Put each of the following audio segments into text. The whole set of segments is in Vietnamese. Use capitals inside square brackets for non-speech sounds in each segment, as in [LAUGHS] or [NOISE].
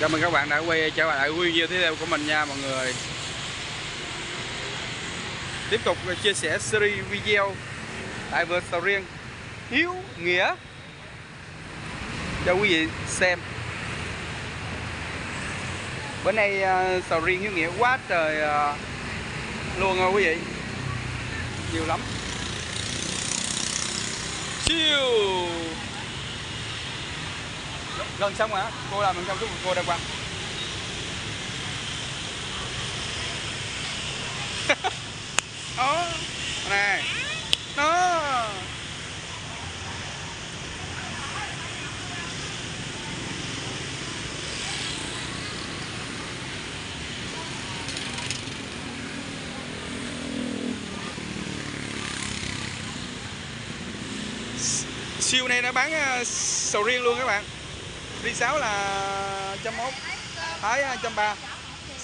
Cảm ơn các bạn đã quay trở lại video tiếp theo của mình nha mọi người. Tiếp tục chia sẻ series video tại vườn sầu riêng. Hiếu Nghĩa. Cho quý vị xem. Bữa nay à, uh, sầu riêng Hiếu Nghĩa quá trời uh, luôn rồi quý vị. Nhiều lắm. Siêu Gần xong hả? Cô làm gần xong giúp cô đang [LAUGHS] quăng Đó, Này. Đó. Siêu này nó bán ờ, sầu riêng luôn các bạn ly 6 là 101 thái 130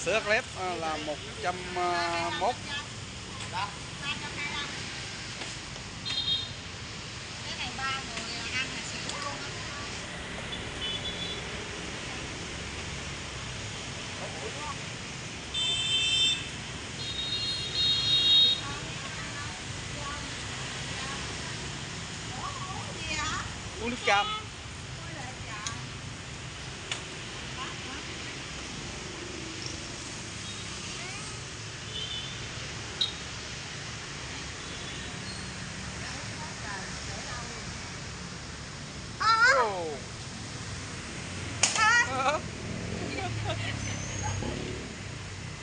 sữa lép ờ, là 101 uống nước cam Ồ. Ờ.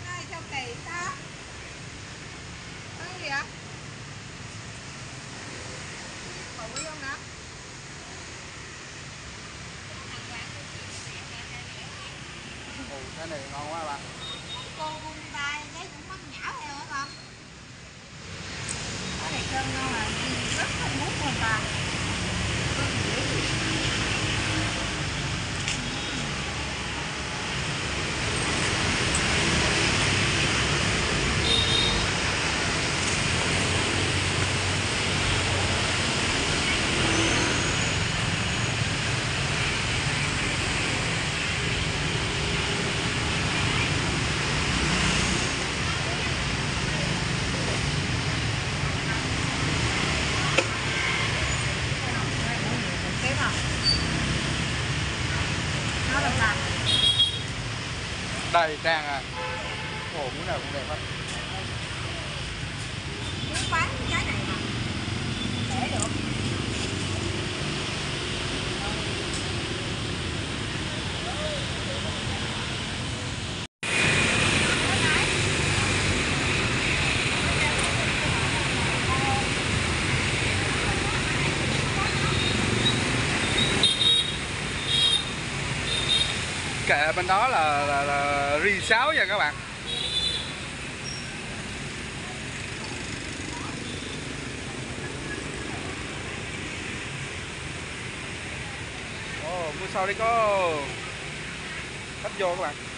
Ai sao kỳ ta? Cái gì vậy? Phụ luôn hả? Ồ, cái này ngon quá bạn Cô buông đi ba giấy cũng mắc nhão theo hả con? Cái này cơm ngon là rất là mút người ta. Cái nào? Nó làm sao? Đầy trang à Ồ, muốn nào cũng đẹp hết Muốn bán cái này mà. Để được. Kệ bên đó là, là, là ri 6 nha các bạn. Ồ, mua sau đây có khách vô các bạn.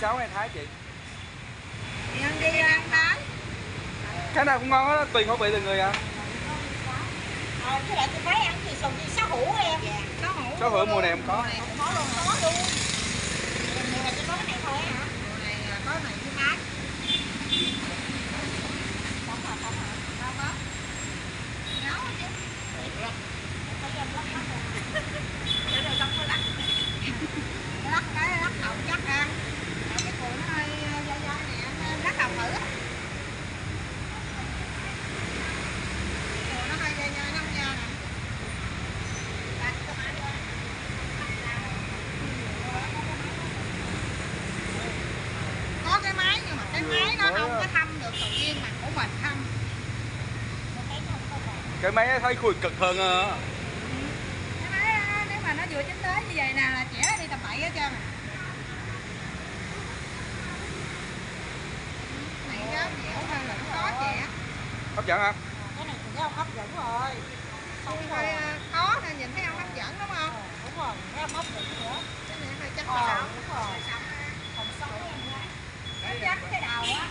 sáu hay thái chị? Ăn đi ăn thái. Cái nào cũng ngon đó tùy khẩu vị từng người à. Ờ cái lại tôi phải ăn thì sùng thì sáu hũ em. Dạ, sáu hũ. Sáu mùa này em có. Có luôn. Có luôn mùa này chỉ có cái này thôi hả? Mùa này à, có này với mái à, à, [LAUGHS] [LAUGHS] lắc cái lắc đầu chắc ăn hơi do do nè anh rắc đầu thử nó hơi do do nó không do có cái máy nhưng mà cái máy nó không có thâm được tự nhiên mà của mình thâm cái máy thấy khui cực hơn à. Cái máy ờ, nếu mà nó vừa chính tới như vậy nè là trẻ đi tầm bậy hết trơn à hấp dẫn hả Cái này thì thấy không hấp dẫn rồi. Không phải à, khó nên nhìn thấy không hấp dẫn đúng không? Đúng rồi, thấy không hấp dẫn nữa. Cái này hơi chắc Ờ, đầu. đúng rồi. Không sống Nó chắc cái đầu á.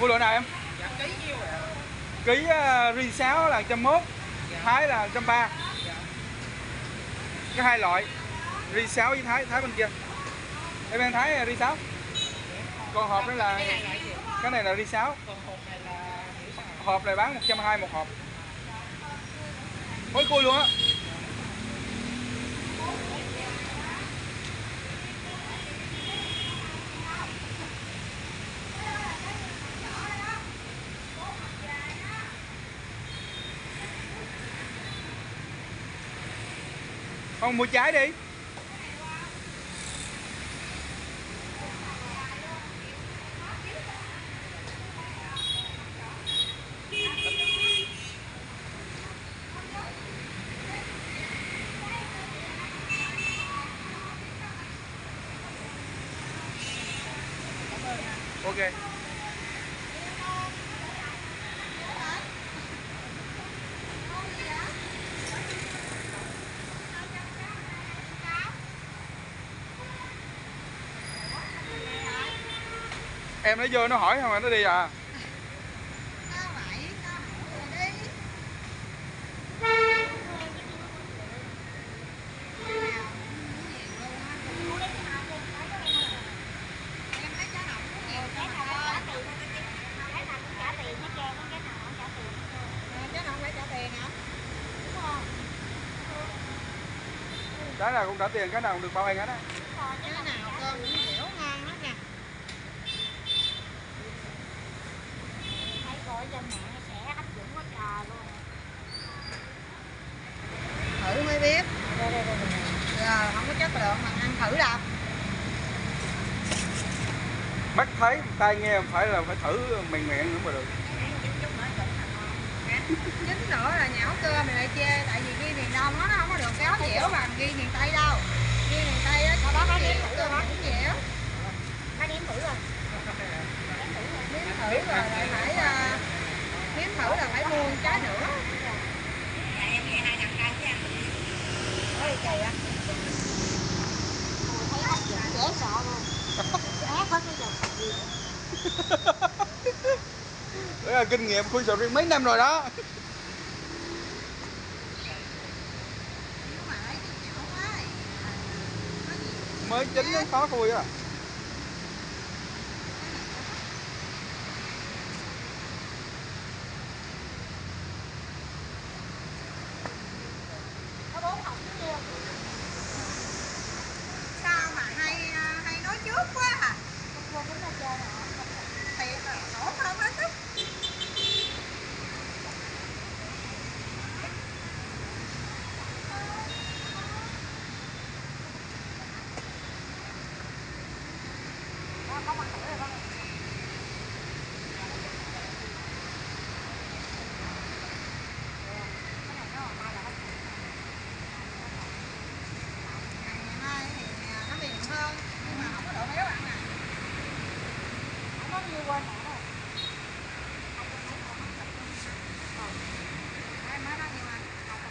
mua loại nào em Dạ ký nhiêu ạ? ký uh, ri 6 là 101 thái là 130 có hai loại. Ri 6 với thái thái bên kia. Em ăn thái ri 6 còn hộp đó là Cái này cái là ri 6 Còn hộp này bán 120 một hộp. Mới khui luôn á Không mua trái đi. Em nó vô nó hỏi không mà nó đi à. Cái nào tiền cái nào cũng trả tiền, cái nào cũng trả tiền anh nào á phải trả tiền hả đúng không Cái nào cũng trả tiền, cái nào cũng được bao ăn hết á cái nào cơm cũng dẻo ngon lắm nè thấy coi trên mạng nó sẽ hấp dẫn quá trời luôn thử mới biết giờ không có chất lượng mà ăn thử đâu Mắt thấy, tai nghe không phải là phải thử mềm miệng nữa mà được. Chính nữa là nhão cơ mình lại chê tại vì ghi miền đông nó nó không có được kéo dẻo bằng ghi miền tây đâu. Ghi miền tây á có điểm dẻo rồi cũng dẻo. Nó nếm thử rồi. Nếm thử rồi. Lại phải à, nếm thử là phải mua trái nữa. Em nghe hai thằng thấy hấp dẫn dễ sợ luôn ác hết cái gì Đấy là kinh nghiệm khui sầu riêng mấy năm rồi đó Mới chín nó khó khui à có bốn hộp chứ chưa sao mà hay à, hay nói trước quá à vô cũng là chơi hả thiệt là khổ hơn hết á có có mặt thử rồi con cái này nó mai là hấp dẫn ngày mai thì à, nó mềm hơn nhưng mà không có độ béo bạn nè không có nhiều quên nữa đâu ai má nói gì mà Nhớ hai trăm mấy luôn dưới hai trăm mấy rồi trái đi ờ mà thấy cái cơm lại hơn thấy cái cơm được không có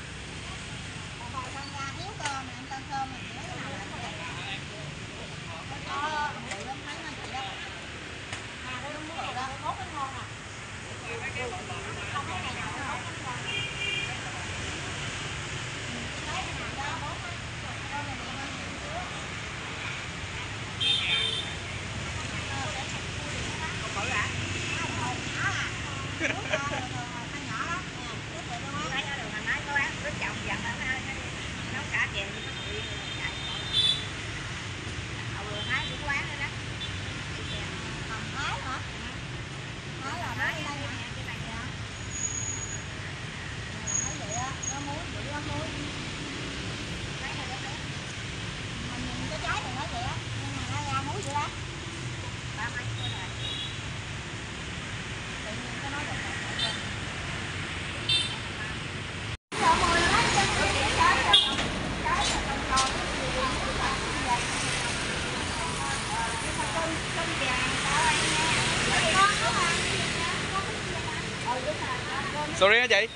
sầu riêng hả chị?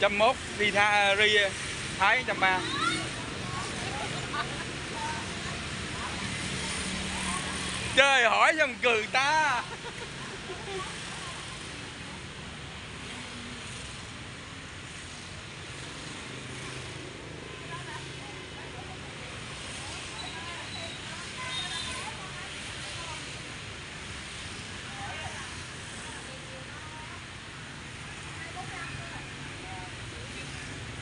Trăm mốt đi tha à, ri à, thái trăm ba. Trời hỏi xong cười ta?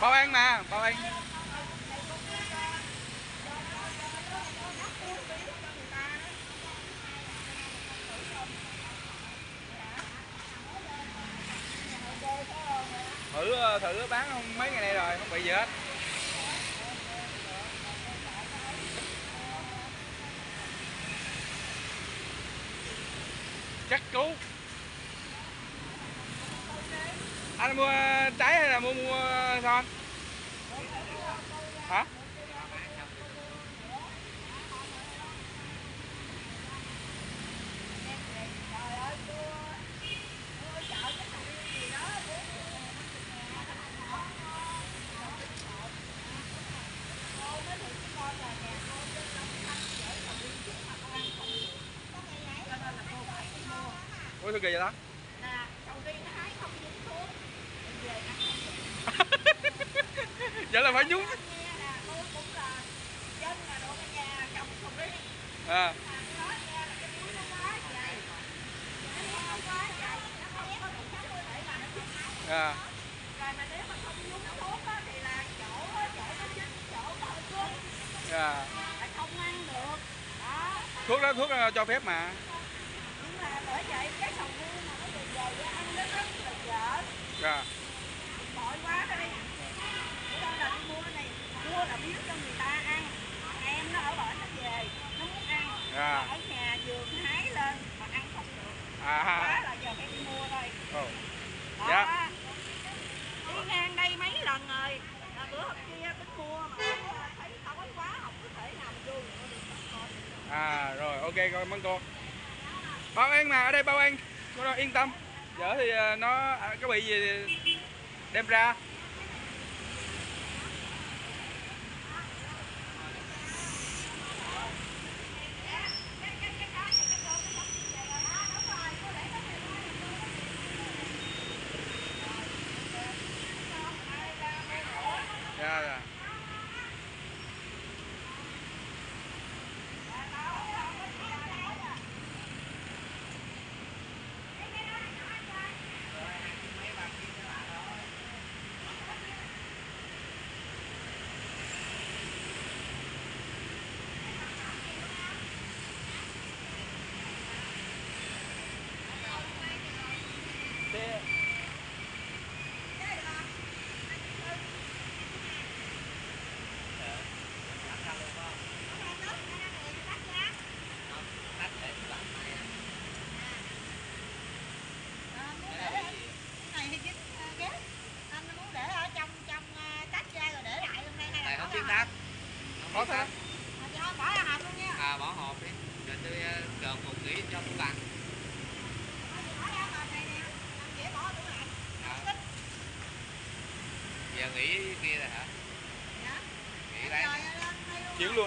bao ăn mà, bao ăn thử thử bán không mấy ngày nay rồi, không bị gì hết. Chắc cứu. anh mua trái hay là mua mua sao hả Ủa sao kỳ vậy đó? à. à. À. Thuốc đó thuốc đó cho phép mà. rồi mong tuột bao an mà, ở đây bao an. Yên tâm. Dở thì ờ, nó à, có bị gì đem ra.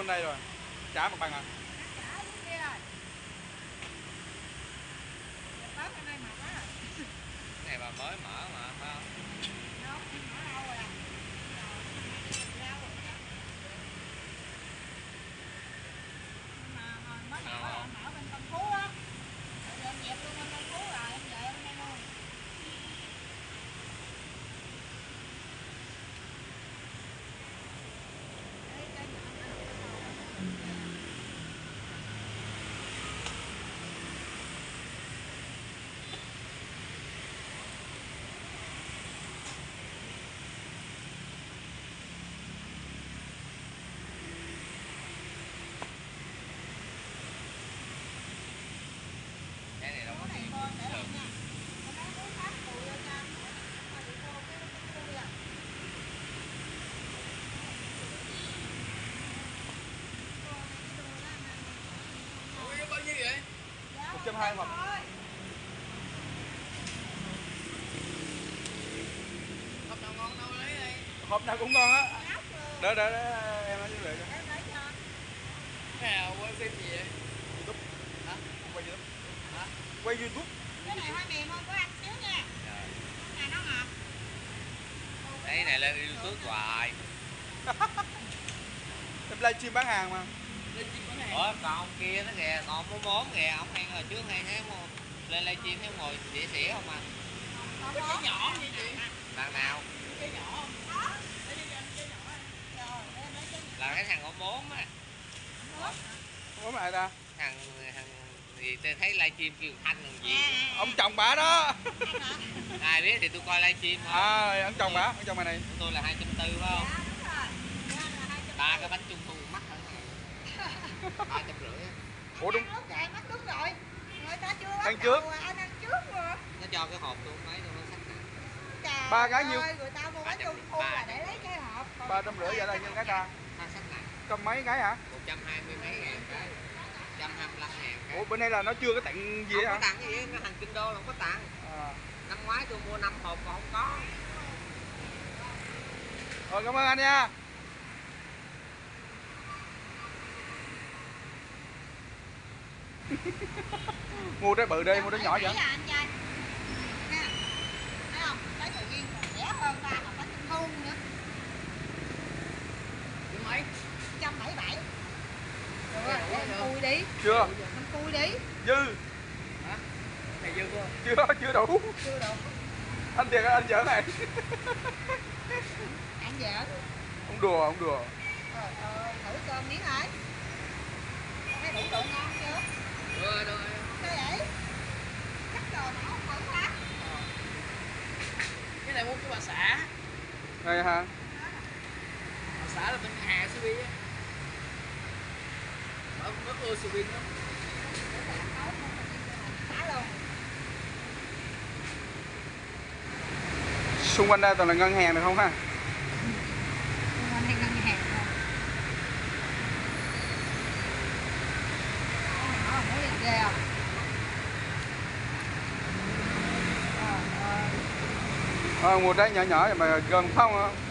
đây rồi. Trả mặt bằng à. Nào cũng ngon á đỡ đỡ đỡ em nói với lại cho. Nè, quay phim gì vậy? youtube Hả? quay youtube Hả? quay youtube Cái này hoa mềm không có ăn xíu nha. Cái này nó ngọt. Đấy này lên YouTube hoài. [LAUGHS] em livestream bán hàng mà Ủa, còn kia nó kìa, còn món món kìa, ông hay hồi trước hay thấy không? Lên livestream thấy ngồi xỉa xỉa không à? Cái nhỏ như chị. Lần nào? Đó. Rồi, em lấy cái Là cái thằng có món á. có ai ta Thằng thằng gì tôi thấy livestream kêu Thanh làm gì? À, ông chồng bà đó Ai biết thì tôi coi livestream thôi. à ông chồng bà ông chồng bà này Của tôi là 240 phải không? Dạ, đúng rồi. Dạ, hai trăm Ba cái bánh trung thu mắc hơn ba trăm rưỡi á. [LAUGHS] ủa đúng mất đúng rồi. Người ta chưa Ăn trước. Anh ăn trước rồi. nó cho cái hộp tôi mấy tôi sách nè Ba cái nhiêu? Người ta mua bánh trăm trung thu là để lấy cái hộp. ba trăm rưỡi vậy là nhân cái ta sách trăm mấy cái hả? một trăm hai mươi mấy ngàn cái trăm hai mươi lăm ngàn cái. Ủa bữa nay là nó chưa có tặng gì không hả? có tặng gì nó hàng kinh đô là không có tặng. À. năm ngoái tôi mua năm hộp còn không có. Rồi cảm ơn anh nha. [LAUGHS] Mua trái bự đây mua trái nhỏ vậy Bảy à, anh trai. Nè, thấy không? Cái tự nhiên còn rẻ hơn ba hộp bánh trung thu nữa. mấy trăm bảy bảy rồi em cùi đi chưa? Em cùi đi. Dư. Này dư không chưa chưa đủ. Chưa được anh thiệt anh giỡn này. Ăn giỡn. Không đùa không đùa. Trời ơi thử cơm miếng ấy. Thấy đủ độ ngon chưa? Đưa đưa sao vậy chắc đồ nó không thử lắm cái này mua của bà xã. Này hả bà xã là bên Hà Subi á bà cũng có ưa xung quanh đây toàn là ngân hàng được không ha ờ, anh đây ngân hàng không ghê không trái nhỏ nhỏ mà gần không không?